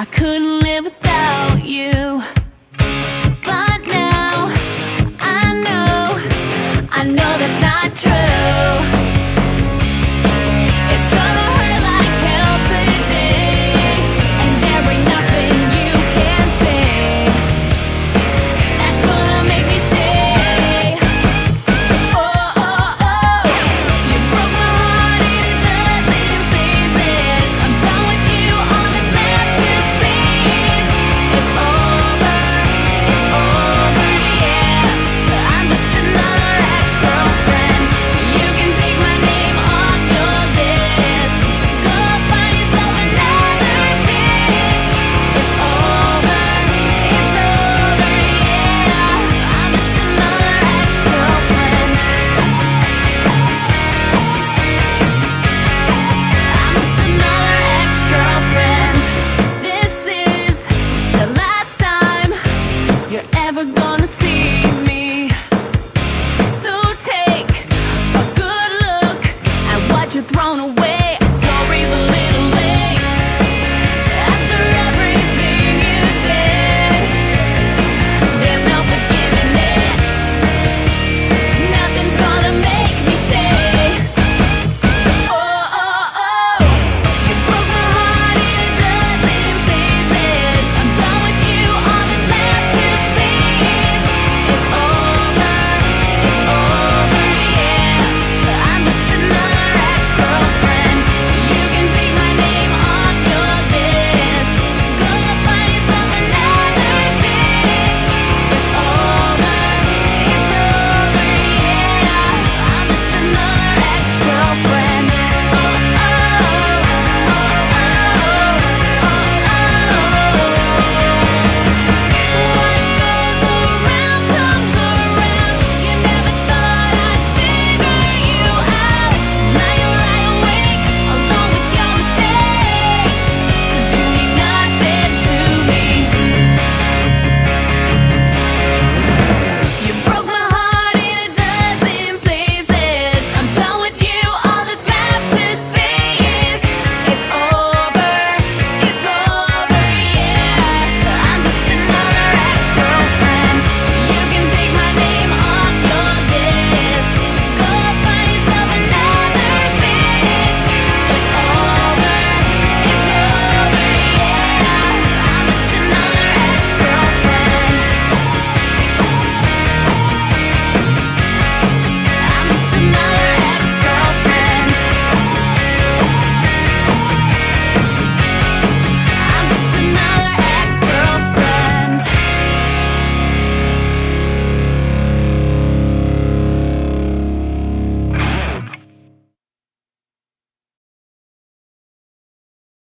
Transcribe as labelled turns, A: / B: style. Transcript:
A: I couldn't live without you. never gonna see